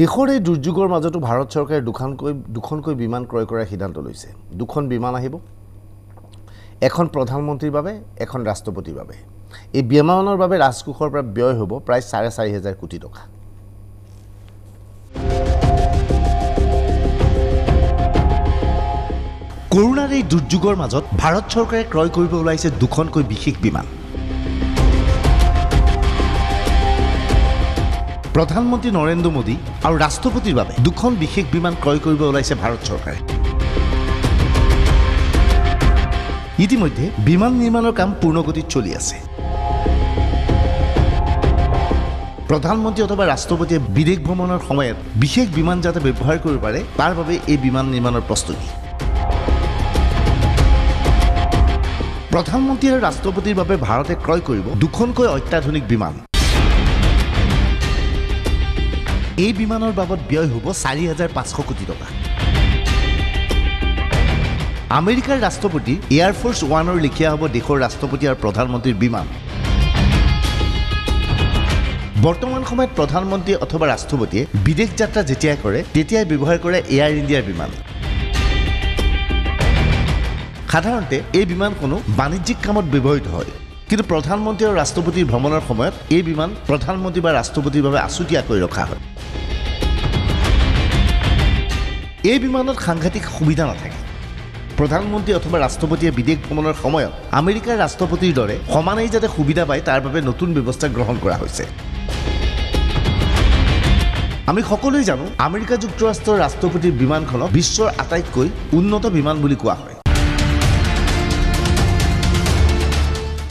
দেশৰ এই দুৰ্যোগৰ মাজতো ভাৰত চৰকাৰে দুখনকৈ দুখনকৈ বিমান ক্ৰয় কৰাৰ সিদ্ধান্ত লৈছে। দুখন বিমান আহিব। এখন প্ৰধানমন্ত্ৰীৰ বাবে এখন ৰাষ্ট্ৰপতিৰ বাবে। এই বিমানৰ বাবে ৰাজকোষৰ পৰা ব্যয় হ'ব প্ৰায় চাৰে চাৰি হাজাৰ কোটি টকা। কৰোণাৰ এই দুৰ্যোগৰ মাজত ভাৰত চৰকাৰে ক্ৰয় কৰিব ওলাইছে দুখনকৈ বিশেষ বিমান। প্ৰধানমন্ত্ৰী নৰেন্দ্ৰ মোদী আৰু ৰাষ্ট্ৰপতিৰ বাবে দুখন বিশেষ বিমান ক্ৰয় কৰিব ওলাইছে ভাৰত চৰকাৰে। ইতিমধ্যে বিমান নিৰ্মাণৰ কাম পূৰ্ণগতিত চলি আছে। প্ৰধানমন্ত্ৰী অথবা ৰাষ্ট্ৰপতিয়ে বিদেশ ভ্ৰমণৰ সময়ত বিশেষ বিমান যাতে ব্যৱহাৰ কৰিব পাৰে তাৰ বাবে এই বিমান নিৰ্মাণৰ প্ৰস্তুতি। প্ৰধানমন্ত্ৰী আৰু ৰাষ্ট্ৰপতিৰ বাবে ভাৰতে ক্ৰয় কৰিব দুখনকৈ অত্যাধুনিক বিমান। এই বিমানৰ বাবদ ব্যয় হ'ব চাৰি হাজাৰ পাঁচশ কোটি টকা। আমেৰিকাৰ ৰাষ্ট্ৰপতি এয়াৰফ'ৰ্চ ওৱানৰ লেখীয়া হ'ব দেশৰ ৰাষ্ট্ৰপতি আৰু প্ৰধানমন্ত্ৰীৰ বিমান। বৰ্তমান সময়ত প্ৰধানমন্ত্ৰী অথবা ৰাষ্ট্ৰপতিয়ে বিদেশ যাত্ৰা যেতিয়াই কৰে তেতিয়াই ব্যৱহাৰ কৰে এয়াৰ ইণ্ডিয়াৰ বিমান। সাধাৰণতে এই বিমানখনো বাণিজ্যিক কামত ব্যৱহৃত হয়। কিন্তু প্ৰধানমন্ত্ৰী আৰু ৰাষ্ট্ৰপতিৰ ভ্ৰমণৰ সময়ত এই বিমান প্ৰধানমন্ত্ৰী বা ৰাষ্ট্ৰপতিৰ বাবে আছুতীয়াকৈ ৰখা হয়। এই বিমানত সাংঘাতিক সুবিধা নাথাকে। প্ৰধানমন্ত্ৰী অথবা ৰাষ্ট্ৰপতিয়ে বিদেশ ভ্ৰমণৰ সময়ত আমেৰিকাৰ ৰাষ্ট্ৰপতিৰ দৰে সমানেই যাতে সুবিধা পায় তাৰ বাবে নতুন ব্যৱস্থা গ্ৰহণ কৰা হৈছে। আমি সকলোৱে জানো আমেৰিকা যুক্তৰাষ্ট্ৰৰ ৰাষ্ট্ৰপতিৰ বিমানখনক বিশ্বৰ আটাইতকৈ উন্নত বিমান বুলি কোৱা হয়।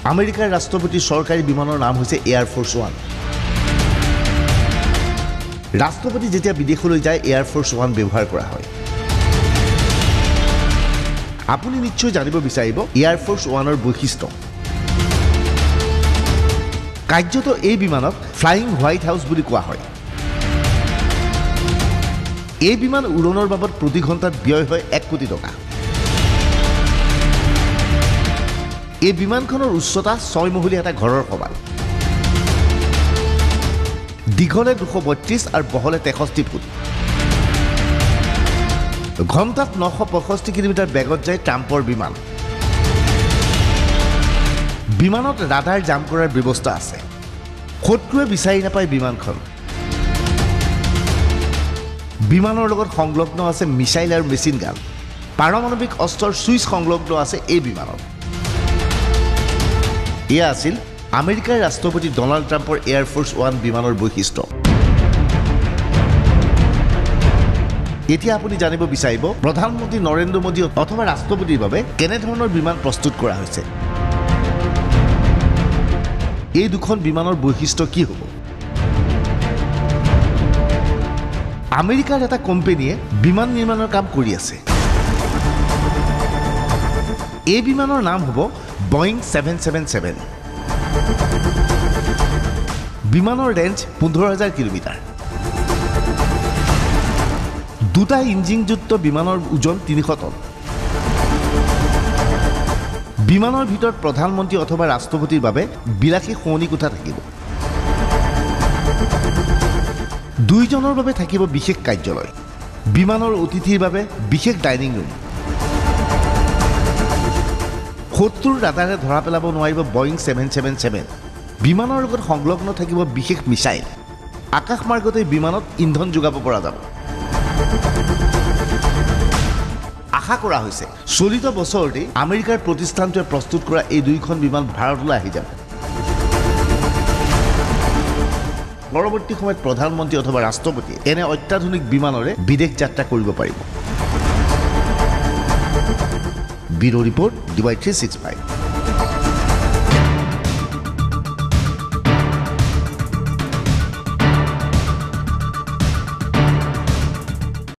আমেৰিকাৰ ৰাষ্ট্ৰপতিৰ চৰকাৰী বিমানৰ নাম হৈছে এয়াৰফ'ৰ্চ ওৱান ৰাষ্ট্ৰপতি যেতিয়া বিদেশলৈ যায় এয়াৰফ'ৰ্চ ওৱান ব্যৱহাৰ কৰা হয়। আপুনি নিশ্চয় জানিব বিচাৰিব এয়াৰফ'ৰ্চ ওৱানৰ বৈশিষ্ট্য। কাৰ্যত এই বিমানক ফ্লাইং হোৱাইট হাউচ বুলি কোৱা হয়। এই বিমান উৰণৰ বাবদ প্ৰতি ঘণ্টাত ব্যয় হয় এক কোটি টকা। এই বিমানখনৰ উচ্চতা ছয় মহলীয়া এটা ঘৰৰ সমান। দীঘলে দুশ বত্ৰিছ আৰু বহলে তেষষ্ঠি ফুট। ঘণ্টাত নশ পঁয়ষষ্ঠি কিলোমিটাৰ বেগত যায় ট্ৰাম্পৰ বিমান। বিমানত ৰাডাৰ জাম কৰাৰ ব্যৱস্থা আছে। শত্ৰুৱে বিচাৰি নাপায় বিমানখন। বিমানৰ লগত সংলগ্ন আছে মিছাইল আৰু মেচিন গান। পাৰমাণৱিক অস্ত্ৰৰ ছুইচ সংলগ্ন আছে এই বিমানত। এয়া আছিল আমেৰিকাৰ ৰাষ্ট্ৰপতি ডনাল্ড ট্ৰাম্পৰ এয়াৰফ'ৰ্চ ওৱান বিমানৰ বৈশিষ্ট্য। এতিয়া আপুনি জানিব বিচাৰিব প্ৰধানমন্ত্ৰী নৰেন্দ্ৰ মোদী অথবা ৰাষ্ট্ৰপতিৰ বাবে কেনেধৰণৰ বিমান প্ৰস্তুত কৰা হৈছে। এই দুখন বিমানৰ বৈশিষ্ট্য কি হ'ব? আমেৰিকাৰ এটা কোম্পেনীয়ে বিমান নিৰ্মাণৰ কাম কৰি আছে। এই বিমানৰ নাম হ'ব বয়িং ছেভেন ছেভেন ছেভেন বিমানৰ ৰেঞ্জ পোন্ধৰ হাজাৰ কিলোমিটাৰ। দুটা ইঞ্জিনযুক্ত বিমানৰ ওজন তিনিশ টন। বিমানৰ ভিতৰত প্ৰধানমন্ত্ৰী অথবা ৰাষ্ট্ৰপতিৰ বাবে বিলাসী শোৱনি কোঠা থাকিব। দুইজনৰ বাবে থাকিব বিশেষ কাৰ্যালয়। বিমানৰ অতিথিৰ বাবে বিশেষ ডাইনিং ৰুম। শত্ৰুৰ ৰাডাৰে ধৰা পেলাব নোৱাৰিব বয়িং ছেভেন ছেভেন ছেভেন। বিমানৰ লগত সংলগ্ন থাকিব বিশেষ মিছাইল। আকাশমাৰ্গতে বিমানত ইন্ধন যোগাব পৰা যাব। আশা কৰা হৈছে চলিত বছৰতেই আমেৰিকাৰ প্ৰতিষ্ঠানটোৱে প্ৰস্তুত কৰা এই দুয়োখন বিমান ভাৰতলৈ আহি যাব। পৰৱৰ্তী সময়ত প্ৰধানমন্ত্ৰী অথবা ৰাষ্ট্ৰপতিয়ে এনে অত্যাধুনিক বিমানেৰে বিদেশ যাত্ৰা কৰিব পাৰিব। Bureau report Dubai three six five.